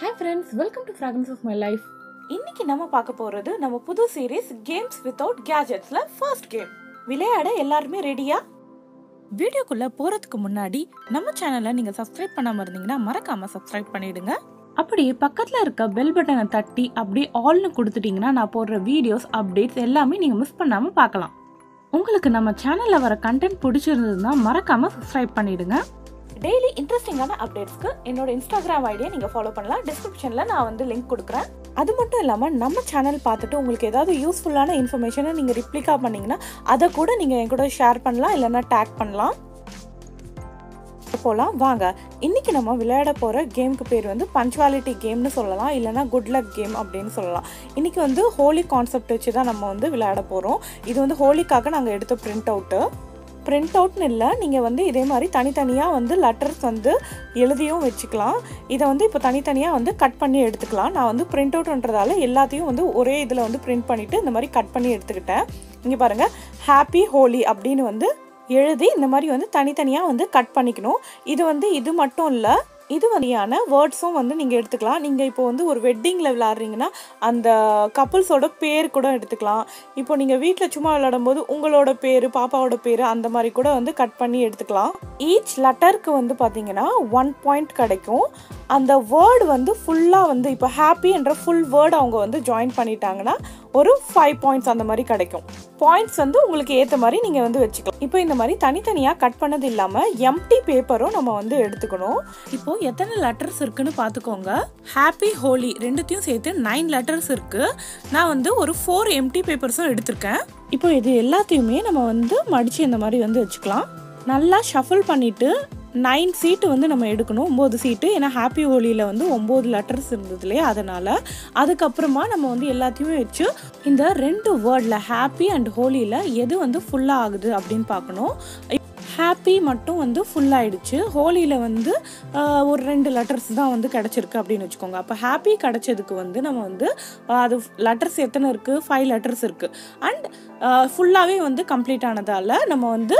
Hi friends welcome to fragrance of my life இன்னைக்கு நம்ம பார்க்க போறது நம்ம புது சீரிஸ் கேம்ஸ் வித்தவுட் கேஜெட்ஸ்ல ஃபர்ஸ்ட் கேம் விளையாட எல்லாருமே ரெடியா வீடியோக்குள்ள போறதுக்கு முன்னாடி நம்ம சேனலை நீங்க சப்ஸ்கிரைப் பண்ணாம இருந்தீங்கன்னா மறக்காம சப்ஸ்கிரைப் பண்ணிடுங்க. அப்படியே பக்கத்தில் இருக்க பெல் பட்டனை தட்டி அப்படியே ஆல்னு கொடுத்துட்டீங்கன்னா நான் போடுற வீடியோஸ் அப்டேட்ஸ் எல்லாமே நீங்கள் மிஸ் பண்ணாமல் பார்க்கலாம். உங்களுக்கு நம்ம சேனலில் வர கண்டென்ட் பிடிச்சிருந்ததுன்னா மறக்காமல் சப்ஸ்கிரைப் பண்ணிடுங்க. டெய்லி இன்ட்ரெஸ்டிங்கான அப்டேட்ஸ்க்கு என்னோட இன்ஸ்டாகிராம் ஐடியை நீங்கள் ஃபாலோ பண்ணலாம். டிஸ்கிரிப்ஷனில் நான் வந்து லிங்க் கொடுக்குறேன். அது மட்டும் இல்லாமல் நம்ம சேனல் பார்த்துட்டு உங்களுக்கு ஏதாவது யூஸ்ஃபுல்லான இன்ஃபர்மேஷனை நீங்கள் ரிப்ளிகா பண்ணிங்கன்னா அதை கூட நீங்கள் என் கூட ஷேர் பண்ணலாம் இல்லைன்னா டேக் பண்ணலாம். போகலாம் வாங்க. இன்னைக்கு நம்ம விளையாட போகிற கேமுக்கு பேர் வந்து பஞ்சுவாலிட்டி கேம்னு சொல்லலாம் இல்லைன்னா குட் லக் கேம் அப்படின்னு சொல்லலாம். இன்னைக்கு வந்து ஹோலி கான்செப்ட் வச்சு தான் நம்ம வந்து விளையாட போகிறோம் இது வந்து ஹோலிக்காக நாங்கள் எடுத்த பிரிண்ட் அவுட்டு பிரிண்ட் அவுட்னு இல்லை நீங்கள் வந்து இதே மாதிரி தனித்தனியாக வந்து லெட்டர்ஸ் வந்து எழுதியும் வச்சுக்கலாம். இதை வந்து இப்போ தனித்தனியாக வந்து கட் பண்ணி எடுத்துக்கலாம். நான் வந்து பிரிண்ட் அவுட்ன்றதால எல்லாத்தையும் வந்து ஒரே இதில் வந்து பிரிண்ட் பண்ணிவிட்டு இந்த மாதிரி கட் பண்ணி எடுத்துக்கிட்டேன். இங்கே பாருங்கள் ஹாப்பி ஹோலி அப்படின்னு வந்து எழுதி இந்த மாதிரி வந்து தனித்தனியாக வந்து கட் பண்ணிக்கணும். இது வந்து இது மட்டும் இல்லை இது வழியான வேர்ட்ஸும் வந்து நீங்கள் எடுத்துக்கலாம். நீங்கள் இப்போ வந்து ஒரு வெட்டிங்கில் விளாட்றீங்கன்னா அந்த கப்புள்ஸோட பேர் கூட எடுத்துக்கலாம். இப்போ நீங்கள் வீட்டில் சும்மா விளையாடும் போது உங்களோட பேர் பாப்பாவோட பேர் அந்த மாதிரி கூட வந்து கட் பண்ணி எடுத்துக்கலாம். ஈச் லெட்டருக்கு வந்து பார்த்தீங்கன்னா ஒன் பாயிண்ட் கிடைக்கும். அந்த வேர்டு வந்து ஃபுல்லாக வந்து இப்போ ஹாப்பி என்ற ஃபுல் வேர்டு அவங்க வந்து ஜாயின் பண்ணிட்டாங்கன்னா ஒரு ஃபைவ் பாயிண்ட்ஸ் அந்த மாதிரி கிடைக்கும். பாயிண்ட்ஸ் வந்து உங்களுக்கு ஏற்ற மாதிரி நீங்கள் வந்து வச்சுக்கலாம். இப்போ இந்த மாதிரி தனித்தனியாக கட் பண்ணது இல்லாமல் எம்டி பேப்பரும் நம்ம வந்து எடுத்துக்கணும். இப்போ எத்தனை லெட்டர்ஸ் இருக்குன்னு பார்த்துக்கோங்க. ஹாப்பி ஹோலி ரெண்டுத்தையும் சேர்த்து நைன் லெட்டர்ஸ் இருக்குது நான் வந்து ஒரு ஃபோர் எம்டி பேப்பர்ஸும் எடுத்திருக்கேன். இப்போ இது எல்லாத்தையுமே நம்ம வந்து மடித்து இந்த மாதிரி வந்து வச்சுக்கலாம். நல்லா ஷஃபிள் பண்ணிவிட்டு நைன் சீட்டு வந்து நம்ம எடுக்கணும் ஒம்பது சீட்டு ஏன்னா ஹாப்பி ஹோலியில் வந்து ஒம்பது லெட்டர்ஸ் இருந்தது இல்லையா? அதனால் அதுக்கப்புறமா நம்ம வந்து எல்லாத்தையுமே வச்சு இந்த ரெண்டு வேர்டில் ஹாப்பி அண்ட் ஹோலியில் எது வந்து ஃபுல்லாக ஆகுது அப்படின்னு பார்க்கணும். ஹாப்பி மட்டும் வந்து ஃபுல் ஆயிடுச்சு. ஹோலியில் வந்து ஒரு ரெண்டு லெட்டர்ஸ் தான் வந்து கிடச்சிருக்கு அப்படின்னு வச்சுக்கோங்க. அப்போ ஹாப்பி கிடச்சதுக்கு வந்து நம்ம வந்து அது லெட்டர்ஸ் எத்தனை இருக்குது ஃபைவ் லெட்டர்ஸ் இருக்குது அண்ட் ஃபுல்லாகவே வந்து கம்ப்ளீட் ஆனதால் நம்ம வந்து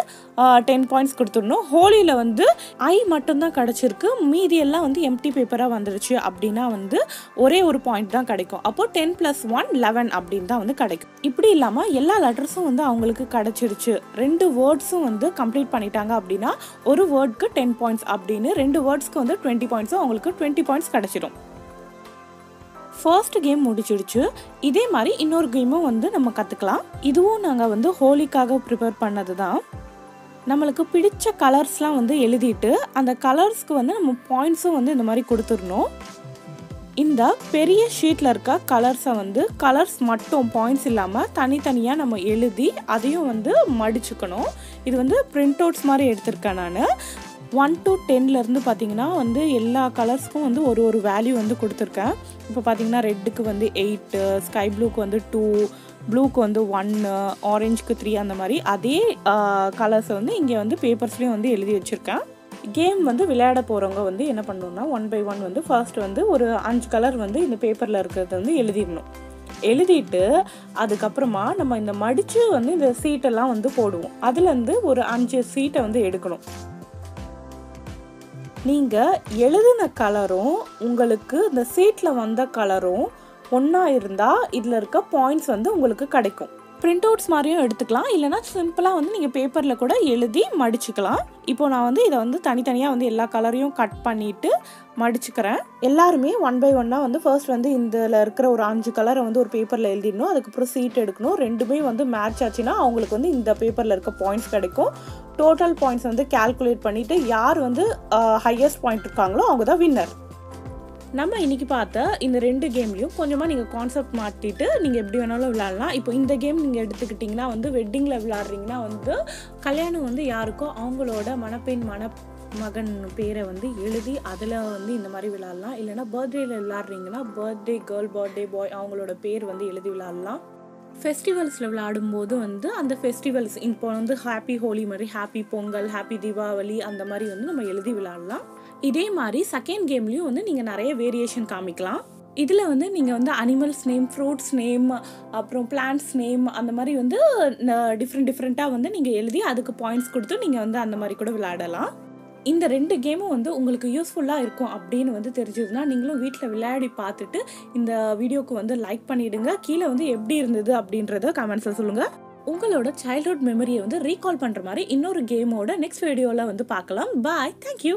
டென் பாயிண்ட்ஸ் கொடுத்துடணும். ஹோலியில் வந்து ஐ மட்டும்தான் கிடச்சிருக்கு. மீதி எல்லாம் வந்து எம்டி பேப்பராக வந்துருச்சு அப்படின்னா வந்து ஒரே ஒரு பாயிண்ட் தான் கிடைக்கும். அப்போ டென் ப்ளஸ் ஒன் லெவன் அப்படின்னு தான் வந்து கிடைக்கும். இப்படி இல்லாமல் எல்லா லெட்டர்ஸும் வந்து அவங்களுக்கு கிடச்சிருச்சு. ரெண்டு வேர்ட்ஸும் வந்து கம்ப்ளீட் பண்ணிட்டாங்க. அப்படின்னா ஒரு வேர்ட்க்கு டென் பாயிண்ட்ஸ் அப்படின்னு ரெண்டு வேர்ட்ஸ்க்கு வந்து டுவெண்ட்டி பாயிண்ட்ஸும் அவங்களுக்கு டுவெண்ட்டி பாயிண்ட்ஸ் கிடச்சிடும் ஃபர்ஸ்ட் கேம் முடிச்சிடுச்சு இதே மாதிரி இன்னொரு கேமும் வந்து நம்ம கற்றுக்கலாம் இதுவும் நாங்கள் வந்து ஹோலிக்காக ப்ரிப்பேர் பண்ணது தான் நம்மளுக்கு பிடிச்ச கலர்ஸ்லாம் வந்து எழுதிட்டு அந்த கலர்ஸ்க்கு வந்து நம்ம பாயிண்ட்ஸும் வந்து இந்த மாதிரி கொடுத்துடணும். இந்த பெரிய ஷீட்டில் இருக்க கலர்ஸை வந்து கலர்ஸ் மட்டும் பாயிண்ட்ஸ் இல்லாமல் தனித்தனியாக நம்ம எழுதி அதையும் வந்து மடிச்சுக்கணும். இது வந்து பிரிண்ட் அவுட்ஸ் மாதிரி எடுத்திருக்கேன் நான். ஒன் டு டென்லேருந்து பார்த்தீங்கன்னா வந்து எல்லா கலர்ஸ்க்கும் வந்து ஒரு ஒரு வேல்யூ வந்து கொடுத்துருக்கேன். இப்போ பார்த்தீங்கன்னா ரெட்டுக்கு வந்து எயிட்டு ஸ்கை ப்ளூக்கு வந்து டூ ப்ளூக்கு வந்து ஒன்று ஆரஞ்சுக்கு த்ரீ அந்த மாதிரி அதே கலர்ஸை வந்து இங்கே வந்து பேப்பர்ஸ்லேயும் வந்து எழுதி வச்சுருக்கேன். கேம் வந்து விளையாட போகிறவங்க வந்து என்ன பண்ணணும்னா ஒன் பை ஒன் வந்து ஃபர்ஸ்ட் வந்து ஒரு அஞ்சு கலர் வந்து இந்த பேப்பரில் இருக்கிறத வந்து எழுதிடணும். எழுதிட்டு அதுக்கப்புறமா நம்ம இந்த மடித்து வந்து இந்த சீட்டெல்லாம் வந்து போடுவோம். அதுலேருந்து ஒரு அஞ்சு சீட்டை வந்து எடுக்கணும். நீங்கள் எழுதின கலரும் உங்களுக்கு இந்த சீட்டில் வந்த கலரும் ஒன்றா இருந்தால் இதில் இருக்க பாயிண்ட்ஸ் வந்து உங்களுக்கு கிடைக்கும். பிரிண்ட் அவுட்ஸ் மாதிரியும் எடுத்துக்கலாம். இல்லைனா சிம்பிளாக வந்து நீங்கள் பேப்பரில் கூட எழுதி மடிச்சுக்கலாம். இப்போ நான் வந்து இதை வந்து தனித்தனியாக வந்து எல்லா கலரையும் கட் பண்ணிவிட்டு மடிச்சுக்கிறேன். எல்லாருமே ஒன் பை ஒன்னாக வந்து ஃபர்ஸ்ட் வந்து இதில் இருக்கிற ஒரு அஞ்சு கலரை வந்து ஒரு பேப்பரில் எழுதிடணும். அதுக்கப்புறம் சீட் எடுக்கணும். ரெண்டுமே வந்து மேட்ச் ஆச்சுன்னா அவங்களுக்கு வந்து இந்த பேப்பரில் இருக்க பாயிண்ட்ஸ் கிடைக்கும். டோட்டல் பாயிண்ட்ஸ் வந்து கால்குலேட் பண்ணிவிட்டு யார் வந்து ஹையஸ்ட் பாயிண்ட் இருக்காங்களோ அவங்க தான் வின்னர் நம்ம இன்னைக்கு பார்த்த இந்த ரெண்டு கேம்லையும் கொஞ்சமாக நீங்கள் கான்செப்ட் மாற்றிட்டு நீங்கள் எப்படி வேணாலும் விளாட்லாம் இப்போ இந்த கேம் நீங்கள் எடுத்துக்கிட்டிங்கன்னா வந்து வெட்டிங்கில் விளாட்றீங்கன்னா வந்து கல்யாணம் வந்து யாருக்கோ அவங்களோட மணப்பெண் மன மகன் பேரை வந்து எழுதி அதில் வந்து இந்த மாதிரி விளாட்லாம் இல்லைன்னா பர்த்டேயில் விளாட்றீங்கன்னா பர்த்டே கேர்ள் பர்த்டே பாய் அவங்களோட பேர் வந்து எழுதி விளாட்லாம் ஃபெஸ்டிவல்ஸில் விளையாடும்போது வந்து அந்த ஃபெஸ்டிவல்ஸ் இப்போ வந்து ஹாப்பி ஹோலி மாதிரி ஹாப்பி பொங்கல் ஹாப்பி தீபாவளி அந்த மாதிரி வந்து நம்ம எழுதி விளாட்லாம் இதே மாதிரி செகண்ட் கேம்லேயும் வந்து நீங்கள் நிறைய வேரியேஷன் காமிக்கலாம். இதில் வந்து நீங்கள் வந்து அனிமல்ஸ் நேம் ஃப்ரூட்ஸ் நேம் அப்புறம் பிளான்ஸ் நேம் அந்த மாதிரி வந்து டிஃப்ரெண்ட் டிஃப்ரெண்ட்டாக வந்து நீங்கள் எழுதி அதுக்கு பாயிண்ட்ஸ் கொடுத்து நீங்கள் வந்து அந்த மாதிரி கூட விளையாடலாம். இந்த ரெண்டு கேமும் வந்து உங்களுக்கு யூஸ்ஃபுல்லாக இருக்கும் அப்படின்னு வந்து தெரிஞ்சதுன்னா நீங்களும் வீட்டில் விளையாடி பார்த்துட்டு இந்த வீடியோக்கு வந்து லைக் பண்ணிவிடுங்க கீழே வந்து எப்படி இருந்தது அப்படின்றத கமெண்ட்ஸில் சொல்லுங்கள் உங்களோட சைல்ட்ஹுட் மெமரியை வந்து ரீகால் பண்ணுற மாதிரி இன்னொரு கேமோட நெக்ஸ்ட் வீடியோவில் வந்து பார்க்கலாம். Bye thank you